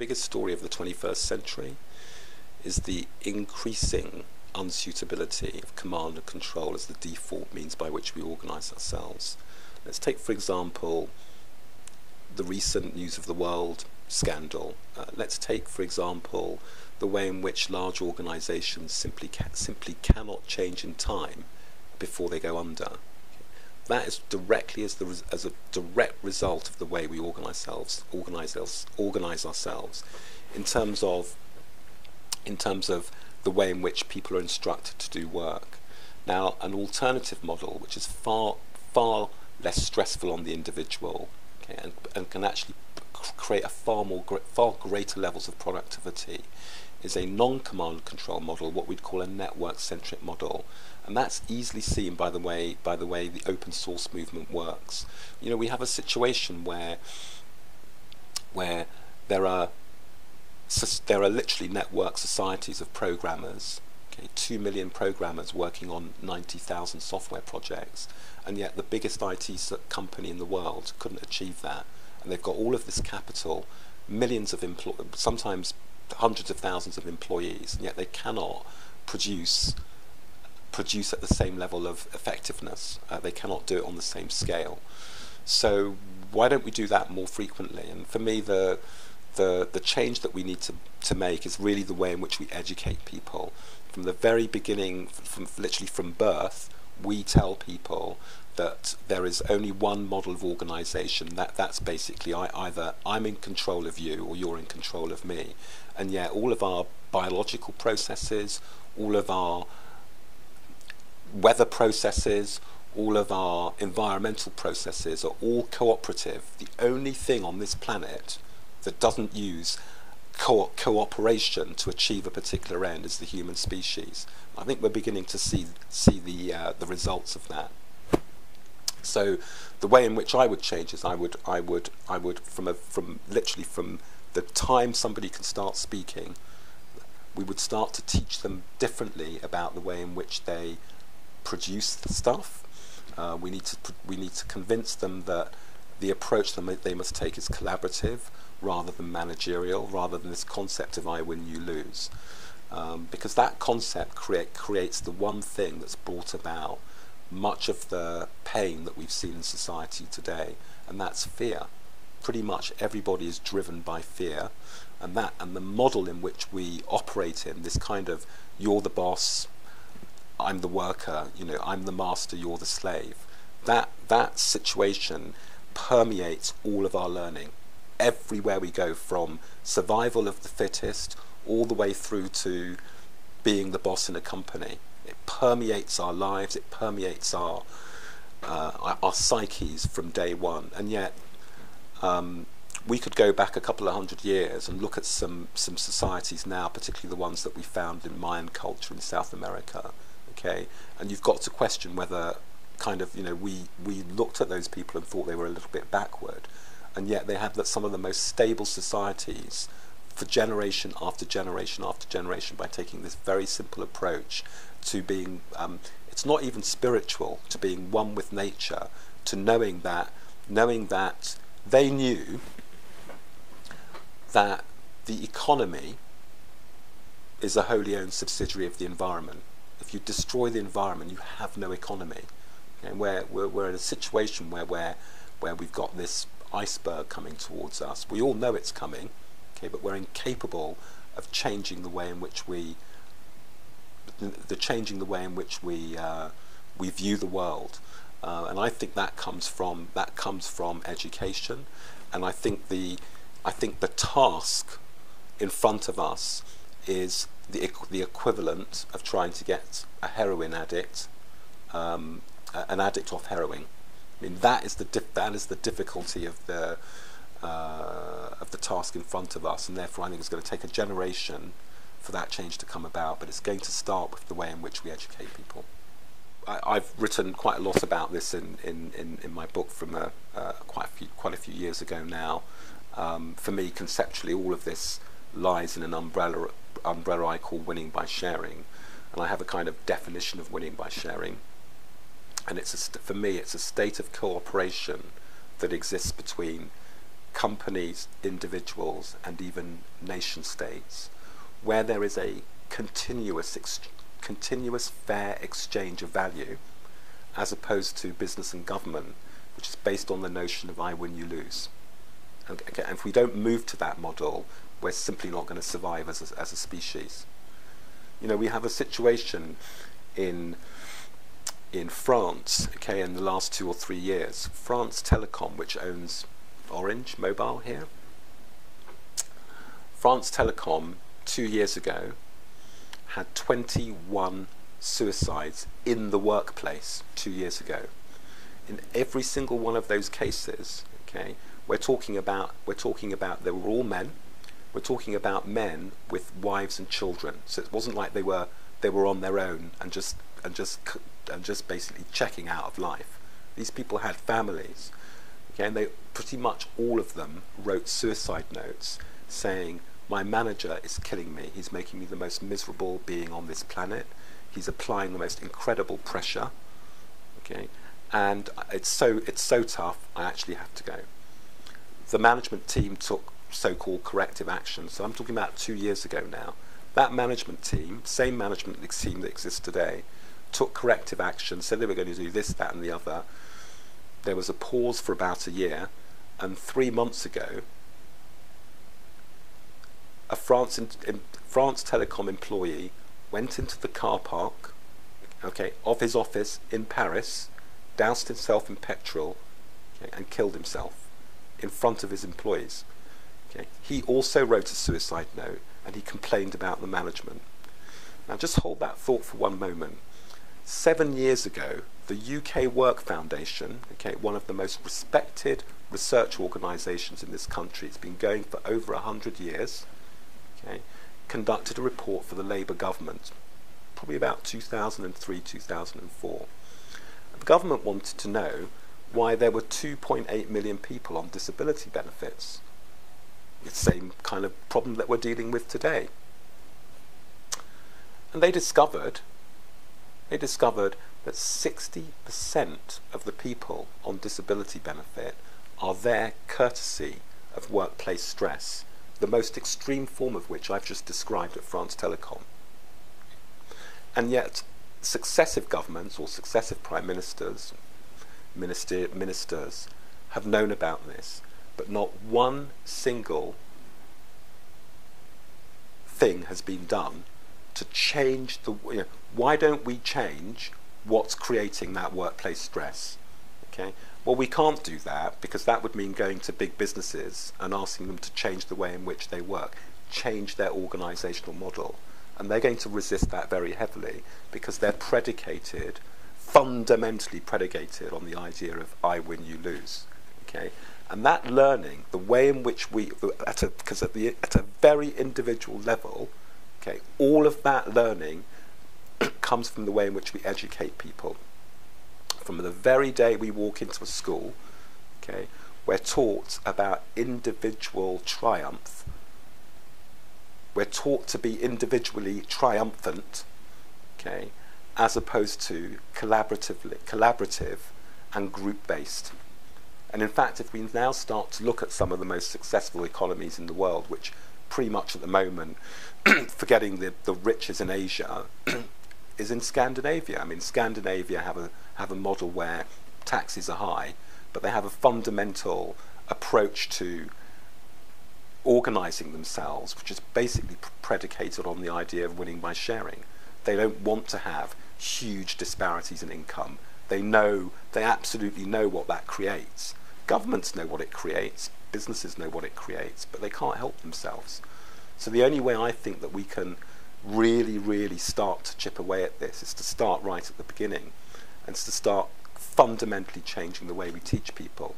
biggest story of the 21st century is the increasing unsuitability of command and control as the default means by which we organise ourselves. Let's take, for example, the recent News of the World scandal. Uh, let's take, for example, the way in which large organisations simply ca- simply cannot change in time before they go under. That is directly as the as a direct result of the way we organise ourselves, organise us, organise ourselves, in terms of in terms of the way in which people are instructed to do work. Now, an alternative model, which is far far less stressful on the individual, okay, and, and can actually create a far more far greater levels of productivity, is a non-command control model, what we'd call a network-centric model, and that's easily seen by the way by the way the open source movement works. You know, we have a situation where where there are there are literally network societies of programmers, okay, two million programmers working on 90,000 software projects, and yet the biggest IT company in the world couldn't achieve that. And they've got all of this capital, millions of employees, sometimes hundreds of thousands of employees, and yet they cannot produce produce at the same level of effectiveness. Uh, they cannot do it on the same scale. So why don't we do that more frequently? And for me, the the the change that we need to to make is really the way in which we educate people from the very beginning, from, from literally from birth. We tell people that there is only one model of organization. That that's basically I, either I'm in control of you or you're in control of me. And yet all of our biological processes all of our weather processes all of our environmental processes are all cooperative. The only thing on this planet that doesn't use co- cooperation to achieve a particular end is the human species. I think we're beginning to see see the uh, the results of that so the way in which I would change is I would I would I would from a from literally from the time somebody can start speaking, we would start to teach them differently about the way in which they produce the stuff. Uh, we need to we need to convince them that the approach that they must take is collaborative rather than managerial, rather than this concept of I win, you lose. Um, because that concept create, creates the one thing that's brought about much of the pain that we've seen in society today, and that's fear. Pretty much everybody is driven by fear, and that and the model in which we operate in this kind of you're the boss, I'm the worker, you know, I'm the master, you're the slave. That that situation permeates all of our learning. Everywhere we go, from survival of the fittest all the way through to being the boss in a company. It permeates our lives. It permeates our uh, our psyches from day one. And yet, um, we could go back a couple of hundred years and look at some some societies now, particularly the ones that we found in Mayan culture in South America. Okay, and you've got to question whether kind of you know we we looked at those people and thought they were a little bit backward, and yet they had that some of the most stable societies for generation after generation after generation by taking this very simple approach to being, um, it's not even spiritual, to being one with nature, to knowing that, knowing that they knew that the economy is a wholly owned subsidiary of the environment. If you destroy the environment, you have no economy. And we're, we're, we're in a situation where, where, where we've got this iceberg coming towards us. We all know it's coming, okay, but we're incapable of changing the way in which we the changing the way in which we uh, we view the world, uh, and I think that comes from that comes from education, and I think the I think the task in front of us is the the equivalent of trying to get a heroin addict, um, an addict off heroin. I mean that is the that is the difficulty of the uh, of the task in front of us, and therefore I think it's going to take a generation for that change to come about, but it's going to start with the way in which we educate people. I, have written quite a lot about this in, in, in, in my book from a, uh, quite, a few, quite a few years ago now. Um, for me, conceptually, all of this lies in an umbrella, umbrella I call winning by sharing. And I have a kind of definition of winning by sharing. And it's a for me, it's a state of cooperation that exists between companies, individuals, and even nation states, where there is a continuous, continuous fair exchange of value, as opposed to business and government, which is based on the notion of I win, you lose. And, and if we don't move to that model, we're simply not going to survive as a, as a species. You know, we have a situation in in France, okay, in the last two or three years. France Telecom, which owns Orange Mobile here. France Telecom, two years ago, had 21 suicides in the workplace two years ago. In every single one of those cases, okay, we're talking about we're talking about they were all men. We're talking about men with wives and children. So it wasn't like they were they were on their own and just and just and just basically checking out of life. These people had families. Okay, and they pretty much all of them wrote suicide notes saying, My manager is killing me. He's making me the most miserable being on this planet. He's applying the most incredible pressure. Okay, and it's so it's so tough. I actually have to go. The management team took so-called corrective action. So I'm talking about two years ago now. That management team, same management team that exists today, took corrective action, said they were going to do this, that, and the other. There was a pause for about a year, and three months ago, a France, in, in France Telecom employee went into the car park, okay, of his office in Paris, doused himself in petrol, okay, and killed himself in front of his employees. Okay. He also wrote a suicide note, and he complained about the management. Now, just hold that thought for one moment. Seven years ago, the UK Work Foundation, okay, one of the most respected research organisations in this country, it's been going for over 100 years, okay, conducted a report for the Labour government, probably about 2003, 2004. The government wanted to know why there were 2.8 million people on disability benefits. It's the same kind of problem that we're dealing with today. And they discovered they discovered that 60% of the people on disability benefit are there courtesy of workplace stress, the most extreme form of which I've just described at France Telecom. And yet, successive governments or successive prime ministers, minister, ministers have known about this, but not one single thing has been done to change the. You know, why don't we change what's creating that workplace stress? Okay. Well, we can't do that because that would mean going to big businesses and asking them to change the way in which they work, change their organizational model. And they're going to resist that very heavily because they're predicated, fundamentally predicated on the idea of I win, you lose. Okay? And that learning, the way in which we, at a, because at, the, at a very individual level, Okay, all of that learning comes from the way in which we educate people. From the very day we walk into a school, okay, we're taught about individual triumph. We're taught to be individually triumphant, okay, as opposed to collaboratively, collaborative and group-based. And in fact, if we now start to look at some of the most successful economies in the world, which pretty much at the moment, forgetting the, the riches in Asia, is in Scandinavia. I mean, Scandinavia have a, have a model where taxes are high, but they have a fundamental approach to organizing themselves, which is basically predicated on the idea of winning by sharing. They don't want to have huge disparities in income. They know, they absolutely know what that creates. Governments know what it creates, businesses know what it creates, but they can't help themselves. So the only way I think that we can really, really start to chip away at this is to start right at the beginning and to start fundamentally changing the way we teach people.